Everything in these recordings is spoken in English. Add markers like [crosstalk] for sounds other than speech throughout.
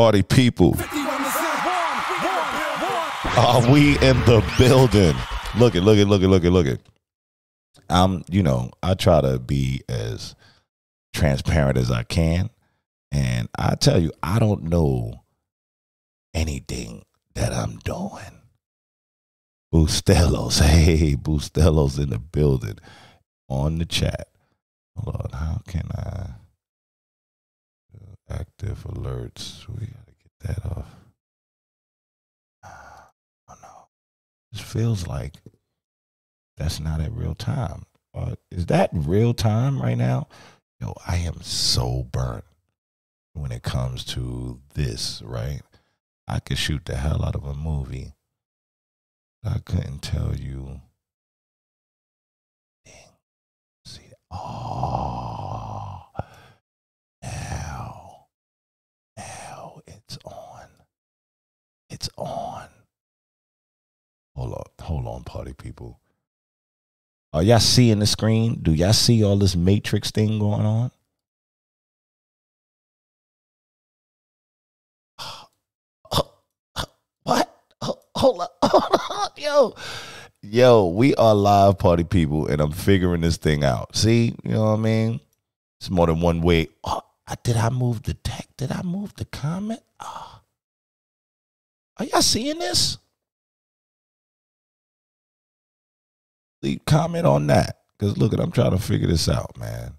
Party people. Are we in the building? Look it, look it, look it, look it, look it. I'm, you know, I try to be as transparent as I can. And I tell you, I don't know anything that I'm doing. Bustelos, hey, Bustelos in the building on the chat. Hold on, how can I active alerts? We gotta get that off. [sighs] Oh no, this feels like that's not at real time. Uh, is that real time right now? Yo, I am so burnt when it comes to this, right? I could shoot the hell out of a movie. I couldn't tell you. Dang. See, oh, now, now it's on. It's on. Hold on, hold on, party people. Are y'all seeing the screen? Do y'all see all this matrix thing going on? [sighs] What? hold up, [laughs] hold up, yo. Yo, we are live party people, and I'm figuring this thing out. See, you know what I mean? It's more than one way. Oh, did I move the tech? Did I move the comment? Oh. Are y'all seeing this? Leave comment on that. Cause look at I'm trying to figure this out, man.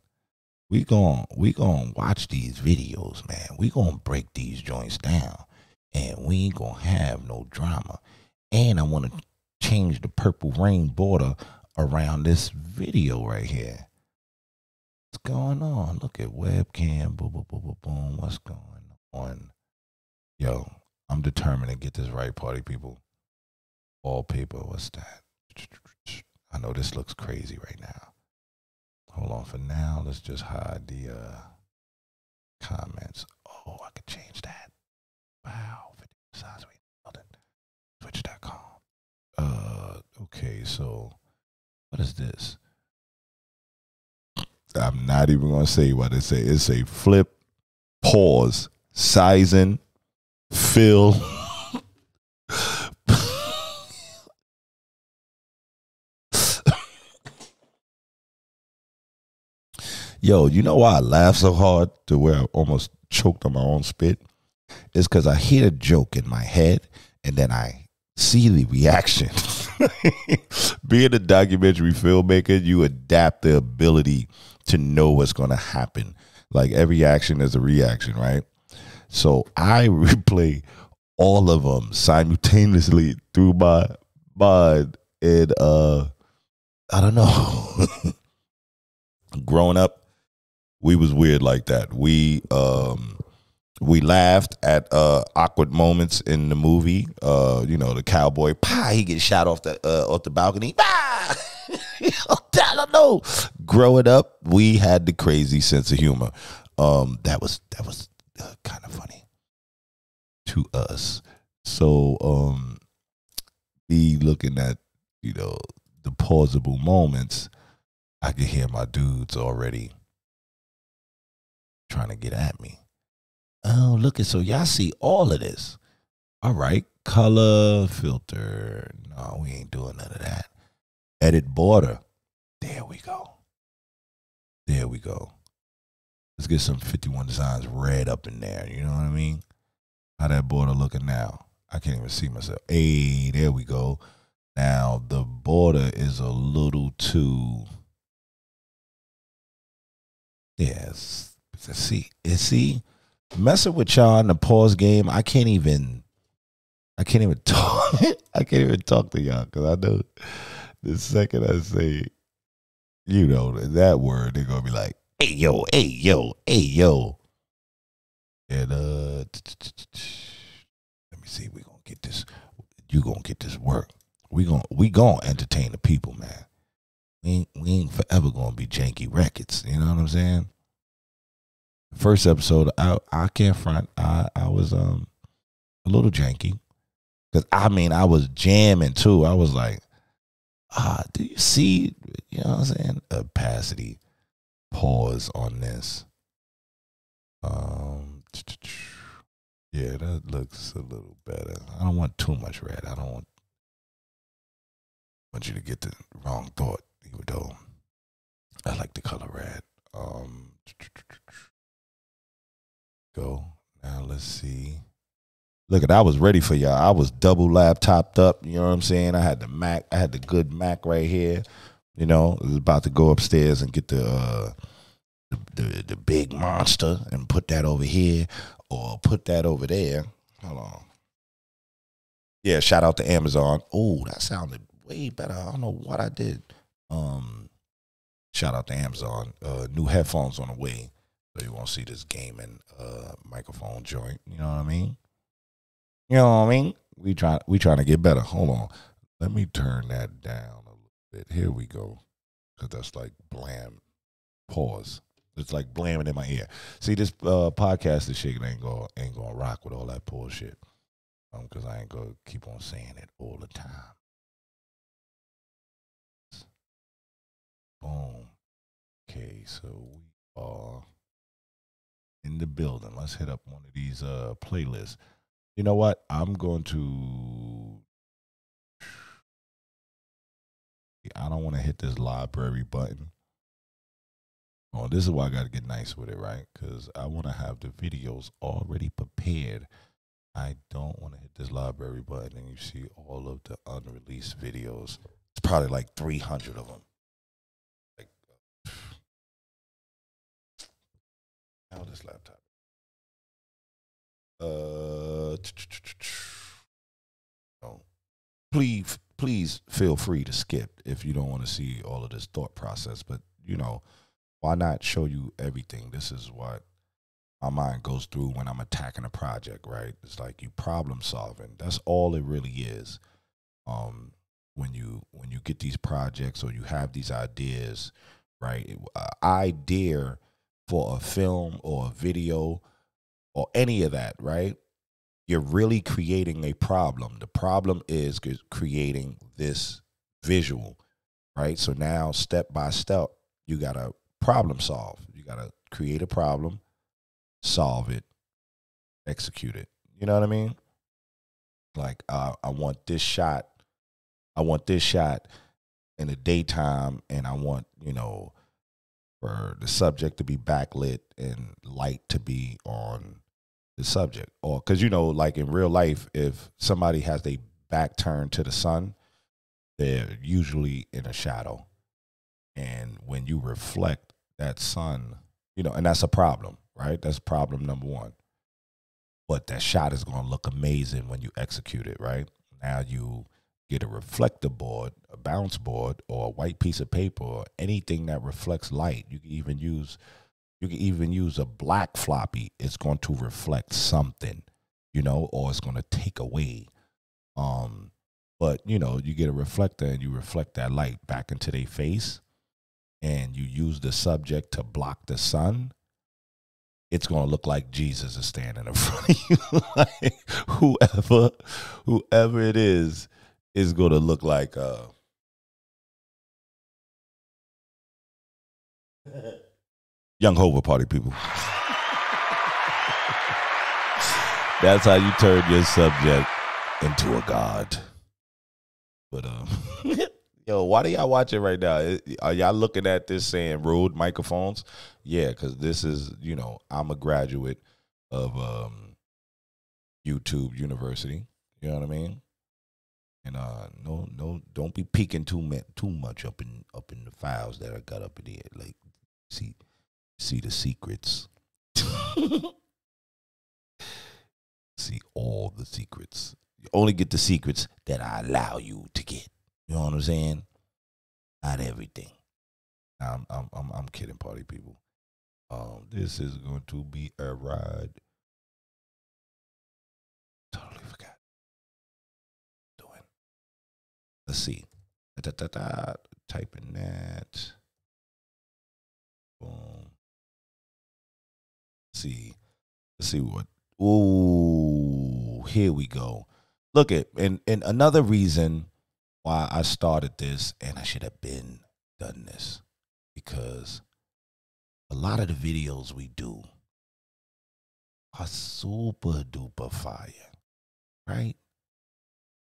We gon' we gonna watch these videos, man. We gonna break these joints down and we ain't gonna have no drama. And I want to change the purple rain border around this video right here. What's going on? Look at webcam. Boom, boom, boom, boom, boom. What's going on? Yo, I'm determined to get this right, party people. All Wallpaper. What's that? I know this looks crazy right now. Hold on for now. Let's just hide the uh, comments. Oh, I could change that. Wow. Size we Twitch.com. Uh, okay, so what is this? I'm not even gonna say what it say. It's a flip, pause, sizing, fill. Yo, you know why I laugh so hard to where I almost choked on my own spit? It's because I hear a joke in my head and then I see the reaction. [laughs] Being a documentary filmmaker, you adapt the ability to know what's going to happen. Like every action is a reaction, right? So I [laughs] replay all of them simultaneously through my mind, and uh, I don't know. [laughs] Growing up, we was weird like that. We um we laughed at uh, awkward moments in the movie. Uh, you know, the cowboy, pie, he gets shot off the uh, off the balcony. [laughs] I don't know. Growing up, we had the crazy sense of humor. Um, that was that was uh, kind of funny to us. So, um, be looking at you know the pausable moments. I could hear my dudes already trying to get at me. Oh, look at so y'all see all of this. All right, color filter. No, we ain't doing none of that. Edit border. There we go. There we go. Let's get some 51 Designs red up in there. You know what I mean? How that border looking now? I can't even see myself. Hey, there we go. Now the border is a little too. Yes. See, see, messing with y'all in the pause game, I can't even. I can't even [laughs] talk. I can't even talk to y'all because I know the second I say, you know, that word, they're gonna be like, "Hey yo, hey yo, hey yo," and uh, let me see, we're gonna get this. You gonna get this work. We gonna we gonna entertain the people, man. We ain't, we ain't forever gonna be janky records. You know what I'm saying? first episode, I I can't front. I I was um a little janky because I mean I was jamming too. I was like, ah, do you see? You know what I'm saying? Opacity. Pause on this. Um, Yeah, that looks a little better. I don't want too much red. I don't want want you to get the wrong thought, even though I like the color red. Um, go now. Let's see. Look at, I was ready for y'all. I was double laptopped up. You know what I'm saying? I had the Mac. I had the good Mac right here. You know, was about to go upstairs and get the uh, the, the the big monster and put that over here or put that over there. Hold on. Yeah, shout out to Amazon. Oh, that sounded way better. I don't know what I did. Um, shout out to Amazon. Uh, new headphones on the way, so you won't see this gaming uh microphone joint. You know what I mean? You know what I mean? We try we trying to get better. Hold on. Let me turn that down Here we go. Cause that's like blam. Pause. It's like blamming in my ear. See this uh, podcast, is shit ain't gonna ain't gonna rock with all that bullshit. Um, cause I ain't gonna keep on saying it all the time. Boom. Okay, so we are in the building. Let's hit up one of these uh playlists. You know what? I'm going to I don't want to hit this library button. Oh, this is why I got to get nice with it, right? Because I want to have the videos already prepared. I don't want to hit this library button and you see all of the unreleased videos. It's probably like 300 of them. Like, [sighs] how this laptop? Uh, [tsk] oh, please, please feel free to skip if you don't want to see all of this thought process. But you know, why not show you everything? This is what my mind goes through when I'm attacking a project, right? It's like you problem solving. That's all it really is. Um, when you when you get these projects or you have these ideas, right? Uh, idea for a film or a video or any of that, right? You're really creating a problem. The problem is creating this visual, right? So now, step by step, you got to problem solve. You got to create a problem, solve it, execute it. You know what I mean? Like, uh, I want this shot. I want this shot in the daytime, and I want, you know, for the subject to be backlit and light to be on the subject or because you know like in real life if somebody has their back turned to the sun they're usually in a shadow. And when you reflect that sun you know and that's a problem right? That's problem number one. But that shot is going to look amazing when you execute it right? Now you get a reflector board a bounce board or a white piece of paper or anything that reflects light. You can even use you can even use a black floppy. It's going to reflect something, you know, or it's going to take away. Um, but you know, you get a reflector and you reflect that light back into their face, and you use the subject to block the sun. It's going to look like Jesus is standing in [laughs] front of you. like whoever, whoever it is, is going to look like. Uh, [laughs] Young Hova party people. That's how you turn your subject into a god. But um, [laughs] yo, why do y'all watch it right now? Are y'all looking at this saying Rode microphones? Yeah, because this is you know I'm a graduate of um, YouTube University. You know what I mean? And uh, no, no, don't be peeking too much, too much up in up in the files that I got up in here. Like, see, see the secrets. [laughs] see all the secrets. You only get the secrets that I allow you to get. You know what I'm saying? Not everything. I'm I'm I'm, I'm kidding, party people. Um, this is going to be a ride. Totally forgot. Doing. Let's see. Da, da, da, da. Typing that. Boom see. Let's see what. Ooh, here we go. Look at and and another reason why I started this, and I should have been done this because a lot of the videos we do are super duper fire, right?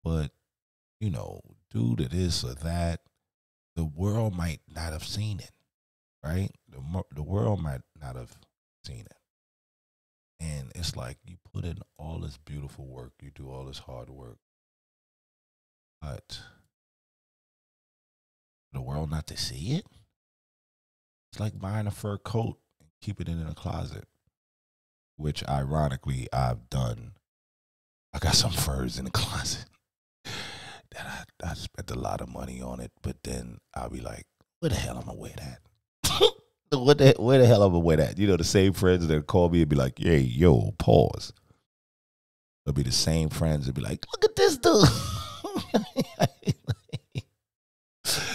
But you know, due to this or that, the world might not have seen it, right? The the world might not have seen it, and it's like you put in all this beautiful work, you do all this hard work, but the world not to see it. It's like buying a fur coat and keep it in a closet, which ironically I've done. I got [laughs] some furs in the closet that I, I spent a lot of money on it, but then I'll be like, where the hell am I wear that? What the where the hell am I wear that? You know, the same friends that call me and be like, hey, yo, pause. They'll be the same friends that be like, look at this dude.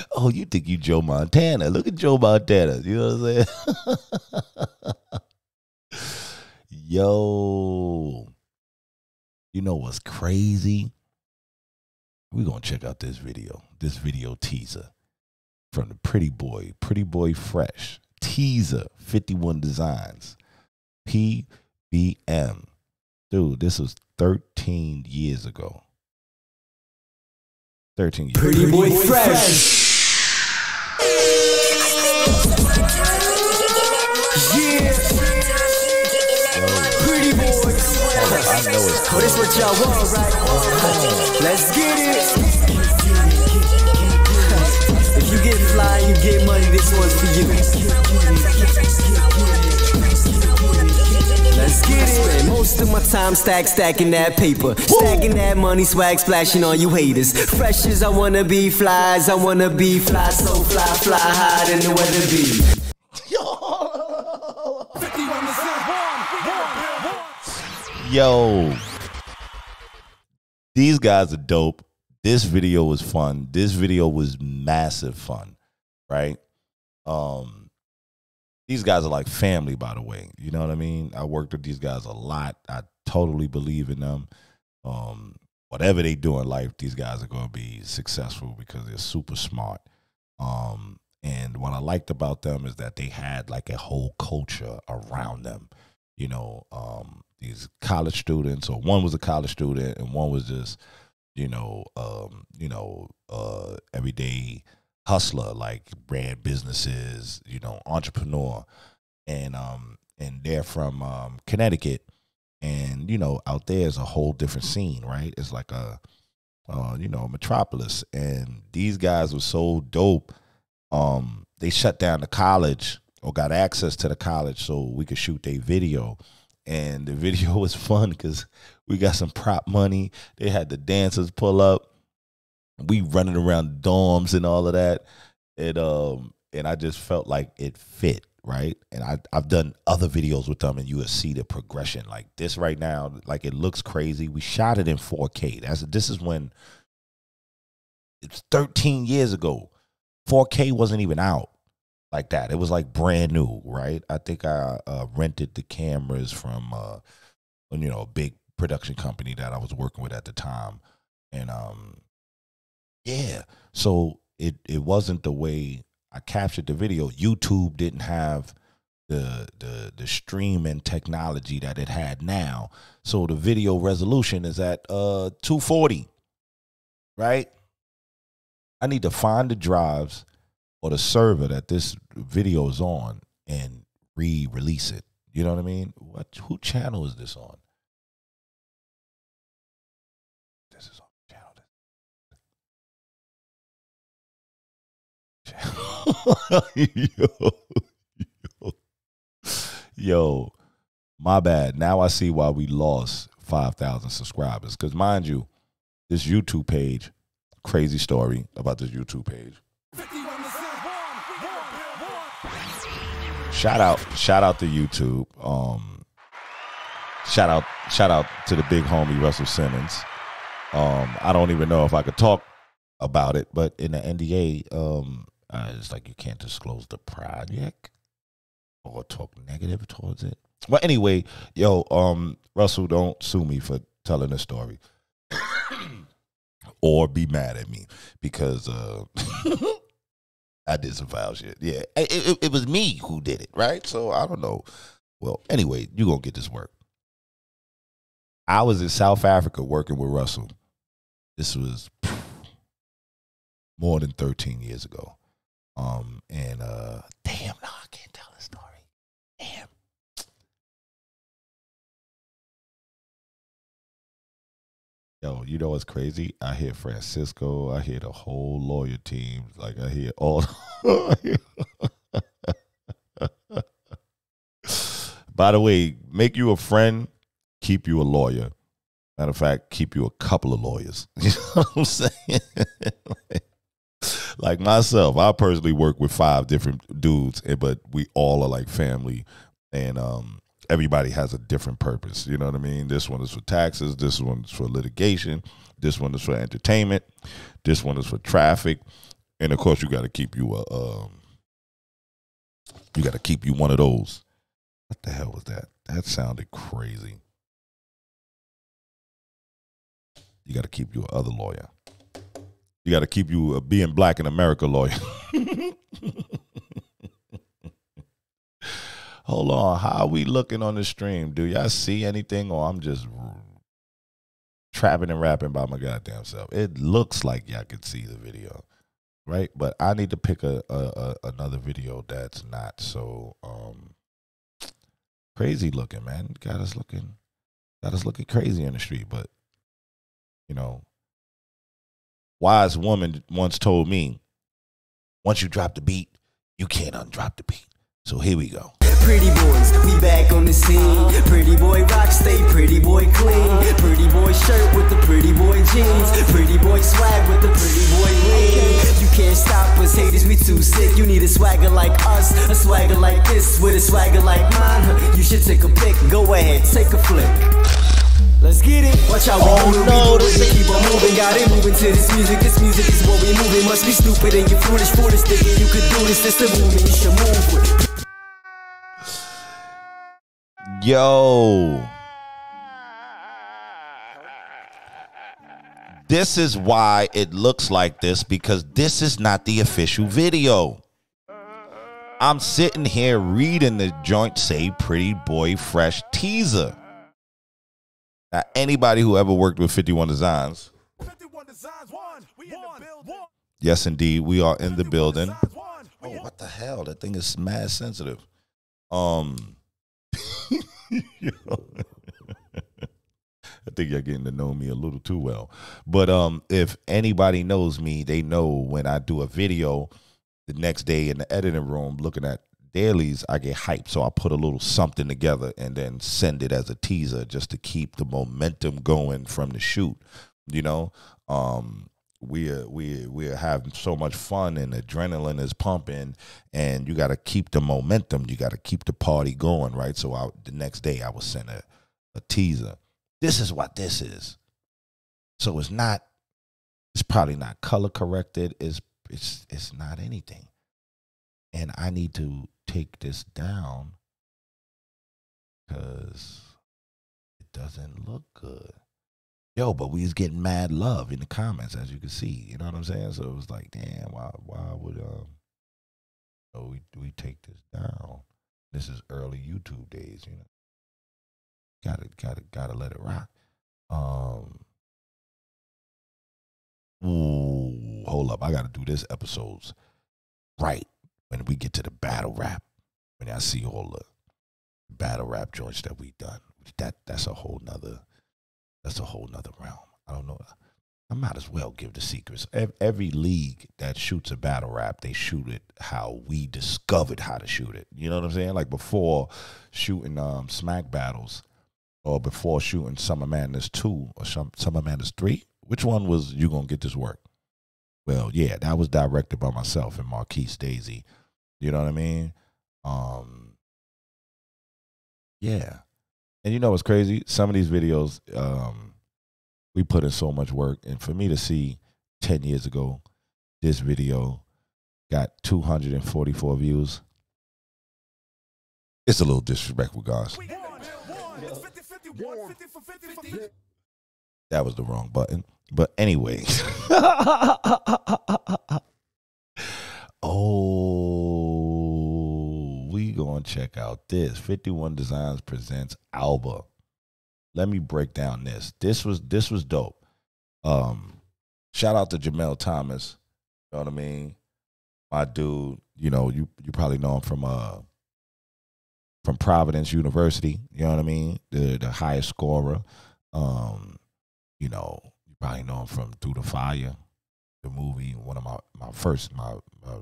[laughs] oh, you think you Joe Montana? Look at Joe Montana. You know what I'm saying? [laughs] Yo, you know what's crazy? We're gonna check out this video, this video teaser from the Pretty Boy, Pretty Boy Fresh teaser, 51 Designs, PBM. Dude, this was 13 years ago. 13 years Pretty Boy Fresh. Yeah. Pretty boys. Oh, I know it's Oh, this what y'all want, right? Oh. Let's get it. If you get fly, you get money, this one's for you. Let's get it. Spend most of my time stack stacking that paper, stacking that money, swag splashing on you haters. Fresh as I wanna be, flies I wanna be, fly so fly, fly high than the weather be. Yo, these guys are dope. This video was fun. This video was massive fun, right? Um, these guys are like family, by the way. You know what I mean? I worked with these guys a lot. I totally believe in them. Um, whatever they do in life, these guys are going to be successful because they're super smart. Um, and what I liked about them is that they had like a whole culture around them. You know, um, these college students, or one was a college student, and one was just, you know, um, you know, uh, everyday hustler, like ran businesses, you know, entrepreneur, and um, and they're from um, Connecticut, and you know, out there is a whole different scene, right? It's like a, uh, you know, metropolis, and these guys were so dope. Um, they shut down the college or got access to the college so we could shoot their video and the [laughs] video was fun because we got some prop money. They had the dancers pull up. We running around dorms and all of that. And um and I just felt like it fit, right? And I I've done other videos with them and you will see the progression. Like this right now, like it looks crazy. We shot it in 4K. That's this is when it's 13 years ago. 4K wasn't even out like that. It was like brand new, right? I think I uh, rented the cameras from, uh, you know, a big production company that I was working with at the time, and um, yeah. So it it wasn't the way I captured the video. YouTube didn't have the the the streaming technology that it had now. So the video resolution is at uh 240, right? I need to find the drives or the server that this video is on and re-release it. You know what I mean? What who channel is this on? [laughs] yo, yo, my bad. Now I see why we lost five thousand subscribers. Because mind you, this YouTube page, crazy story about this YouTube page. shout out shout out to YouTube. Um shout out shout out to the big homie Russell Simmons. Um I don't even know if I could talk about it, but in the NDA, um uh, it's like you can't disclose the project or talk negative towards it. But anyway, yo, um Russell, don't sue me for telling this story. [coughs] or be mad at me because uh [laughs] I did some foul shit. Yeah, it, it, it was me who did it, right? So I don't know. Well, anyway, you gonna get this work. I was in South Africa working with Russell. This was more than 13 years ago. Um, and uh, damn, no, I can't tell the story. Damn. Yo, you know what's crazy? I hear Francisco. I hear the whole lawyer team. Like I hear all. [laughs] By the way, make you a friend, keep you a lawyer. Matter of fact, keep you a couple of lawyers. [laughs] You know what I'm saying? [laughs] like myself, I personally work with five different dudes, but we all are like family, and um, everybody has a different purpose. You know what I mean? This one is for taxes. This one is for litigation. This one is for entertainment. This one is for traffic, and of course, you got to keep you a um, you got to keep you one of those. What the hell was that? That sounded crazy. You got to keep you other lawyer. You got to keep you being black in America lawyer. [laughs] Hold on, how are we looking on the stream? Do y'all see anything, or I'm just trapping and rapping by my goddamn self? It looks like y'all can see the video, right? But I need to pick a, a, a another video that's not so um crazy looking, man. Got us looking, got us looking crazy in the street, but you know, wise woman once told me, once you drop the beat, you can't undrop the beat. So here we go. Pretty boys, we back on the scene. Pretty boy rock, stay pretty boy clean. Pretty boy shirt with the pretty boy jeans. Pretty boy swag with the pretty boy lean. You can't stop us, haters, we too sick. You need a swagger like us, a swagger like this, with a swagger like mine. You should take a pic, go ahead, take a flick. Let's get it. Watch out, we Oh, moving, no, we moving, keep on moving. Got it moving to this music. This music is what we moving. Must be stupid and you foolish, foolish thinking you could do this. This the movement you should move with. Yo. This is why it looks like this because this is not the official video. I'm sitting here reading the joint say Pretty Boy Fresh teaser. Now, anybody who ever worked with 51 Designs, 51 Designs, one, we in the building. yes, indeed, we are in the building. Designs, one, we Oh, in what the hell? That thing is mad sensitive. Um, [laughs] I think you're getting to know me a little too well. But um, if anybody knows me, they know when I do a video the next day in the editing room looking at dailies, I get hyped. So I put a little something together and then send it as a teaser just to keep the momentum going from the shoot. You know, um, we're we we're having so much fun and adrenaline is pumping, and you got to keep the momentum. You got to keep the party going, right? So I, the next day I will send a, a teaser. This is what this is. So it's not. It's probably not color corrected. It's it's it's not anything. And I need to take this down because it doesn't look good. Yo, but we was getting mad love in the comments, as you can see. You know what I'm saying? So it was like, damn, why why would um oh we we take this down? This is early YouTube days, you know. Gotta gotta gotta let it rock. Um Ooh, hold up. I gotta do this episodes right when we get to the battle rap. When I see all the battle rap joints that we done. That that's a whole nother that's a whole nother realm. I don't know. I might as well give the secrets. Every league that shoots a battle rap, they shoot it how we discovered how to shoot it. You know what I'm saying? Like before shooting um, smack battles, or before shooting Summer Madness two or some Summer Madness three. Which one was you gonna get this work? Well, yeah, that was directed by myself and Marquise Daisy. You know what I mean? Um, yeah. And you know what's crazy? Some of these videos, um, we put in so much work, and for me to see ten years ago, this video got two hundred and forty-four views. It's a little disrespectful, guys. We in the building. One, it's 50, 50, one, 50 for 50 for 50. That was the wrong button. But anyway. [laughs] oh, we gonna check out this. 51 Designs presents Alba. let me break down this. This was this was dope. Um, shout out to Jamel Thomas. You know what I mean? My dude. You know you you probably know him from uh from Providence University. You know what I mean? The the highest scorer. Um, you know probably know him from Through the Fire, the movie. One of my my first my, my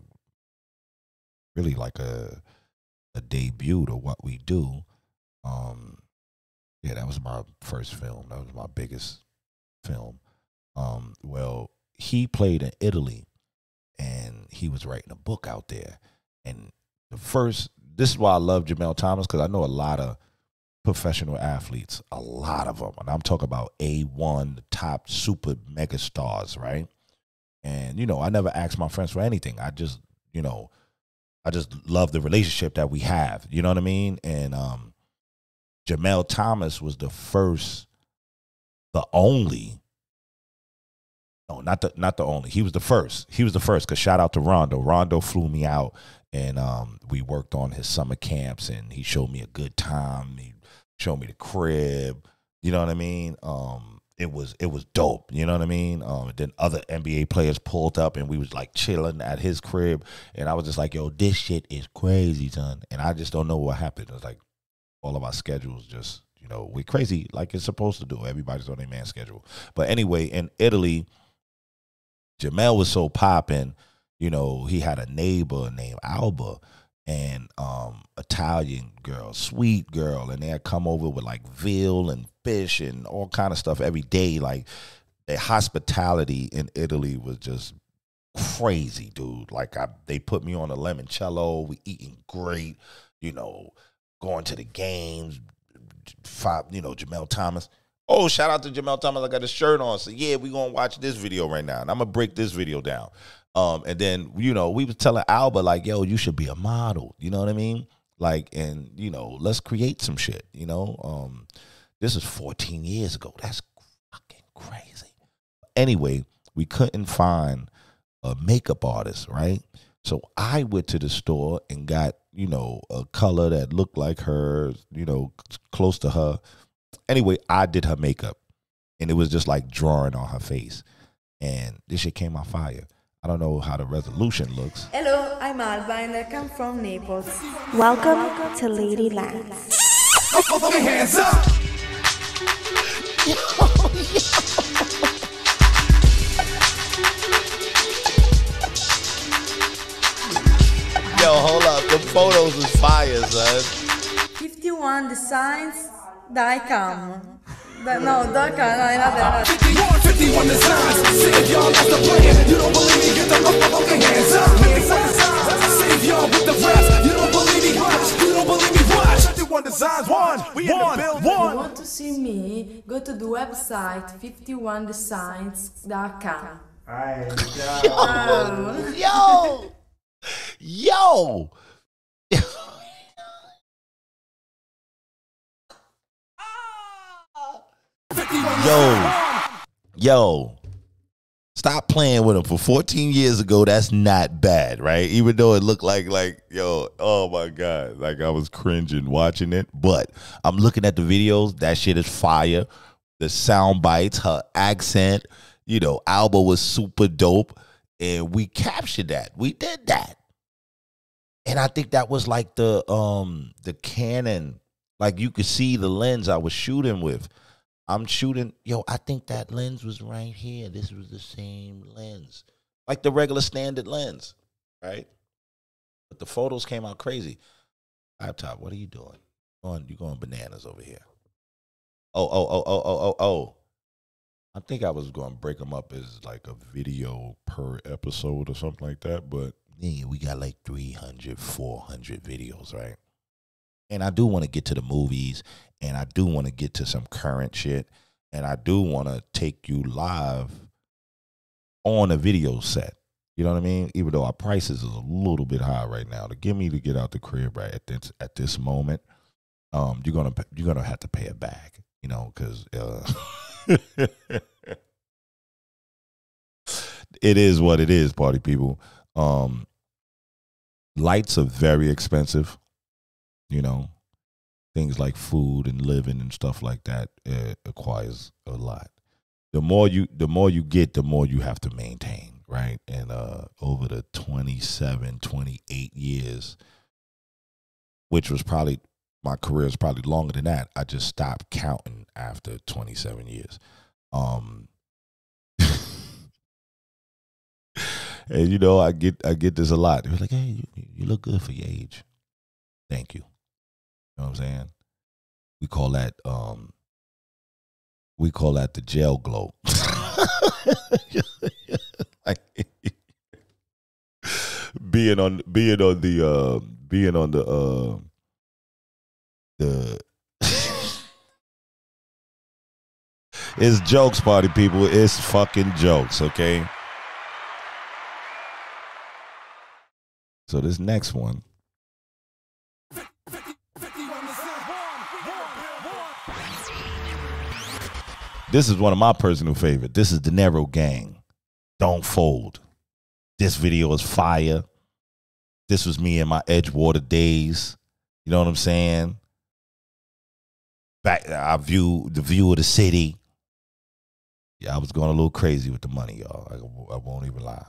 really like a a debut to what we do. Um, yeah, that was my first film. That was my biggest film. Um, well, he played in Italy, and he was writing a book out there. And the first, this is why I love Jamel Thomas because I know a lot of professional athletes, a lot of them, and I'm talking about a one, the top super mega stars, right? And you know, I never ask my friends for anything. I just, you know, I just love the relationship that we have. You know what I mean? And um, Jamel Thomas was the first, the only. No, not the not the only. He was the first. He was the first. Cause shout out to Rondo. Rondo flew me out, and um, we worked on his summer camps, and he showed me a good time. He showed me the crib. You know what I mean? Um, it was it was dope. You know what I mean? Um, then other NBA players pulled up, and we was like chilling at his crib, and I was just like, "Yo, this shit is crazy, son." And I just don't know what happened. It was like all of our schedules just you know we're crazy like it's supposed to do. Everybody's on their man schedule. But anyway, in Italy, Jamel was so popping. You know, he had a neighbor named Alba and um Italian girl, sweet girl, and they'd come over with like veal and fish and all kind of stuff every day. Like the hospitality in Italy was just crazy, dude. Like I, they put me on a limoncello. We eating great, you know, going to the games. Five, you know, Jamel Thomas. Oh, shout out to Jamel Thomas. I got his shirt on. So yeah, we gonna watch this video right now. And I'm gonna break this video down. Um, and then, you know, we was telling Alba, like, yo, you should be a model. You know what I mean? Like, and, you know, let's create some shit, you know? Um, this is 14 years ago. That's fucking crazy. Anyway, we couldn't find a makeup artist, right? So I went to the store and got, you know, a color that looked like her, you know, close to her. Anyway, I did her makeup and it was just like drawing on her face. And this shit came out fire. I don't know how the resolution looks. Hello, I'm Alba and I come from Naples. Welcome to Lady Lands. Hands up! Yo, hold up. The photos is fire, son. 51 designs, die come. Da- no, die come, no, another. 51, 51 designs. Save y'all, that's the plan. You don't believe me? Get the motherfucking hands up. Hands up. Save y'all with the raps. You don't believe me? Watch. You don't believe me? Watch. 51 designs. One. We in the building. If you want to see me, go to the website 51designs.com. Yo, yo. Yo, yo. Stop playing with him for 14 years ago. That's not bad, right? Even though it looked like, like, yo, oh my God. Like I was cringing watching it. But I'm looking at the videos. That shit is fire. The sound bites, her accent, you know, Alba was super dope. And we captured that. We did that. And I think that was like the um the Canon, like you could see the lens I was shooting with. I'm shooting, yo, I think that lens was right here. This was the same lens. Like the regular standard lens, right? But the photos came out crazy. Laptop, what are you doing? Going you going bananas over here. Oh, oh, oh, oh, oh, oh, oh. I think I was going to break them up as like a video per episode or something like that. But yeah, we got like 300, 400 videos, right? And I do want to get to the movies and I do want to get to some current shit. And I do want to take you live on a video set. You know what I mean? Even though our prices is a little bit high right now, to get me to get out the crib right at this at this moment, um, you're gonna you're gonna have to pay it back. You know, because uh, [laughs] it is what it is, party people. Um, lights are very expensive. You know, things like food and living and stuff like that it acquires a lot. The more you the more you get, the more you have to maintain, right? And uh over the 27, 28 years, which was probably my career is probably longer than that. I just stopped counting after 27 years. Um [laughs] and you know, I get I get this a lot. They're like, "Hey, you, you look good for your age." Thank you. You know what I'm saying? We call that um we call that the jail glow. [laughs] being on being on the uh being on the uh the It's jokes, party people. It's fucking jokes, okay? So this next one. This is one of my personal favorite. This is the Niro Gang. Don't fold. This video is fire. This was me in my Edgewater days. You know what I'm saying? Back, I view the view of the city. Yeah, I was going a little crazy with the money, y'all. I, I won't even lie,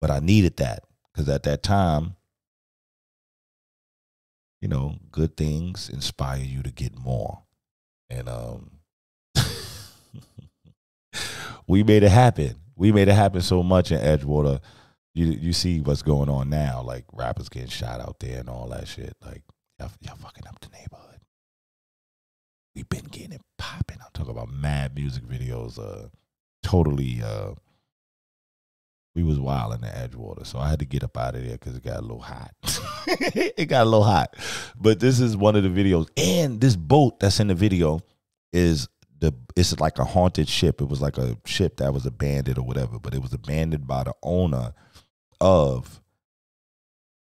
but I needed that because at that time, you know, good things inspire you to get more, and um, we made it happen. We made it happen so much in Edgewater. You you see what's going on now, like rappers getting shot out there and all that shit. Like y'all, y'all fucking up the neighborhood. We've been getting it popping. I'm talking about mad music videos. Uh, totally. Uh, we was wild in the Edgewater, so I had to get up out of there because it got a little hot. [laughs] it got a little hot. But this is one of the videos, and this boat that's in the video is the it's like a haunted ship. It was like a ship that was abandoned or whatever, but it was abandoned by the owner of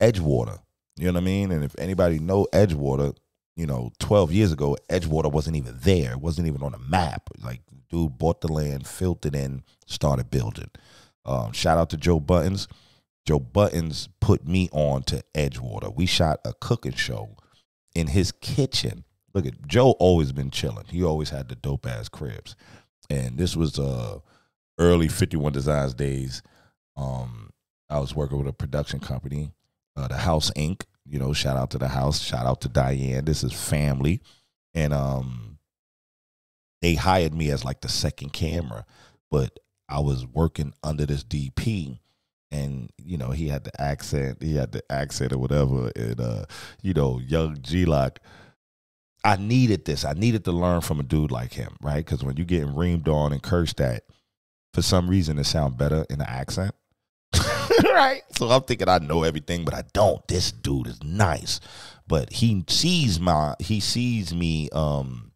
Edgewater. You know what I mean? And if anybody know Edgewater, you know, 12 years ago, Edgewater wasn't even there. It wasn't even on the map. Like, dude bought the land, filled it in, started building. Um, shout out to Joe Buddens. Joe Buddens put me on to Edgewater. We shot a cooking show in his kitchen. Look at Joe always been chilling. He always had the dope ass cribs. And this was uh early 51 Designs days. Um I was working with a production company, uh, the House Inc. You know, shout out to the house, shout out to Diane. This is family. And um they hired me as like the second camera, but I was working under this DP and you know he had the accent he had the accent or whatever and uh you know young Gee-Lock i needed this i needed to learn from a dude like him right because when you're getting reamed on and cursed at for some reason it sounds better in the accent [laughs] right so i'm thinking i know everything but i don't this dude is nice but he sees my he sees me um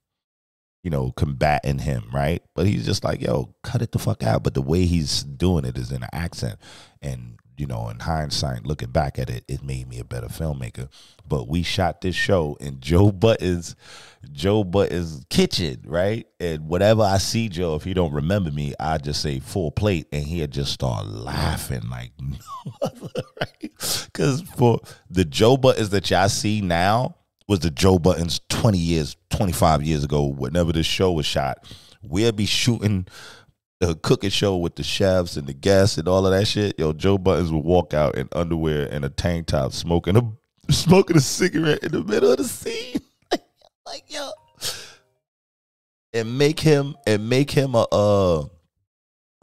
you know, combating him, right? But he's just like, yo, cut it the fuck out. But the way he's doing it is in an accent. And, you know, in hindsight, looking back at it, it made me a better filmmaker. But we shot this show in [laughs] Joe Budden's Joe Budden's kitchen, right? And whatever I see Joe, if he don't remember me, I just say full plate and he'd just start laughing like [laughs] right? Cause for the Joe Buddens that y'all see now, was the Joe Buddens 20 years, 25 years ago, whenever this show was shot. We'll be shooting the cooking show with the chefs and the guests and all of that shit. Yo, Joe Buddens would walk out in underwear and a tank top, smoking a [laughs] smoking a cigarette in the middle of the scene. [laughs] like, yo. And make him and make him a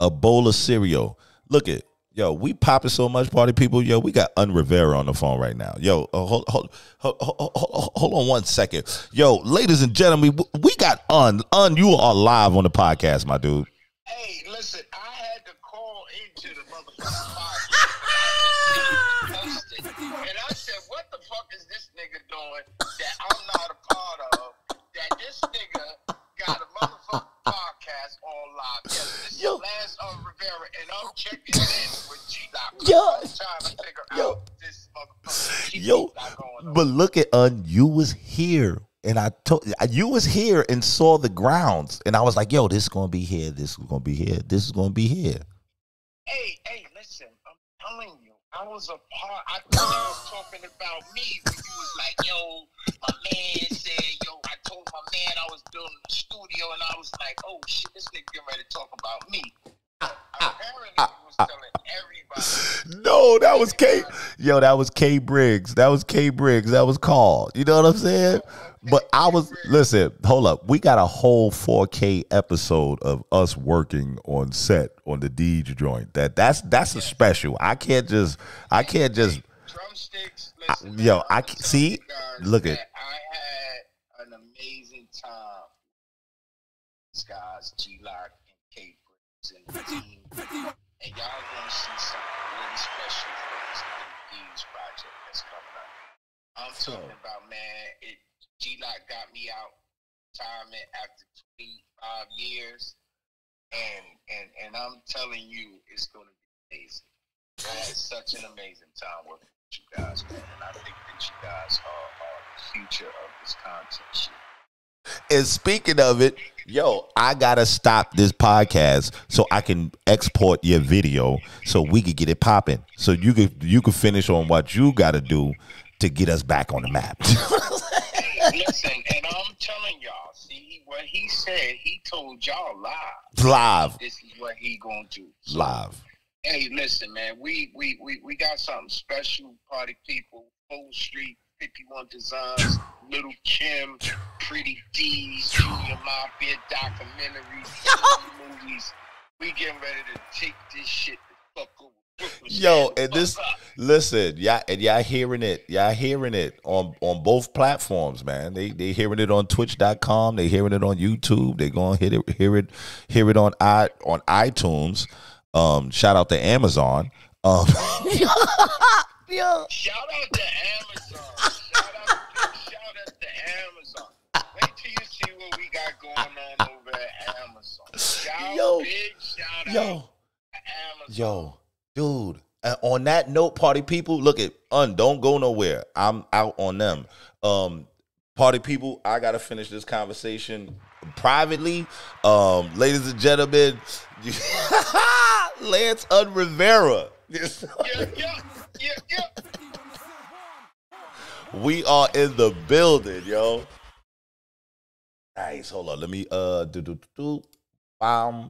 a bowl of cereal. Look at Yo, we popping so much, party people. Yo, we got Un Rivera on the phone right now. Yo, uh, hold, hold, hold, hold, hold on one second. Yo, ladies and gentlemen, we got Un. Un, you are live on the podcast, my dude. Hey, listen, I had to call into the motherfucking [laughs] podcast. and I said, what the fuck is this nigga doing that I'm not a part of? That this nigga got a motherfucking podcast on live. Yes, this Yo. is Lance Un Rivera, and I'm checking [laughs] in with Gee-Lock. Yo. I'm trying to figure Yo. out this motherfucker. Yo, but look at Un. You was here, and I told you was here and saw the grounds, and I was like, "Yo, this is gonna be here. This is gonna be here. This is gonna be here." Hey, hey, listen, I'm telling you, I was a part. I thought you was talking about me when you was like, "Yo, my man said, yo, I told my man I was building a studio, and I was like, oh shit, this nigga getting ready to talk about me." No, that was K. Yo, that was K Briggs. That was K Briggs. That was called. You know what I'm saying? But I was listen. Hold up. We got a whole 4K episode of us working on set on the Deej joint. That that's that's a special. I can't just. I can't just. drumsticks. Yo, I see? Look at- I had an amazing time. Guys, Gee-Lock and Briggs and the team, and y'all gonna see something really special for this Deeds project that's coming up. I'm talking about man, it Gee-Lock got me out retirement after 25 years, and and and I'm telling you, it's gonna be amazing. I had such an amazing time working with you guys, man. And I think that you guys are, are the future of this content shit. And speaking of it, yo, I gotta stop this podcast so I can export your video so we could get it popping. So you could you could finish on what you gotta do to get us back on the map. [laughs] Listen, and I'm telling y'all, see what he said. He told y'all live. Live. This is what he gonna do. Live. Hey, listen, man. We we we we got something special. Party people, Full Street, 51 Designz, Lil Kim, Pretty Dij, Junior Mafia documentaries, [laughs] movies. We getting ready to take this shit the fuck over. Yo, Stand and this fuck up. listen, yeah, and y'all hearing it. Y'all hearing it on on both platforms, man. They they hearing it on twitch.com, they hearing it on YouTube, they going to hit it hear it hear it on i on iTunes. Um shout out to Amazon. Um [laughs] [laughs] Shout out to Amazon. Shout out, shout out to Amazon. Wait till you see what we got going on over at Amazon. Shout Yo. big shout out yo, to Amazon. yo, dude. On that note, party people, look at un, don't go nowhere. I'm out on them. Um, party people, I gotta finish this conversation privately. Um, ladies and gentlemen, [laughs] Lance Un Rivera. Yeah, yeah, yeah, yeah. we are in the building, yo. Nice. Hold on. Let me uh do do do. do. Bam.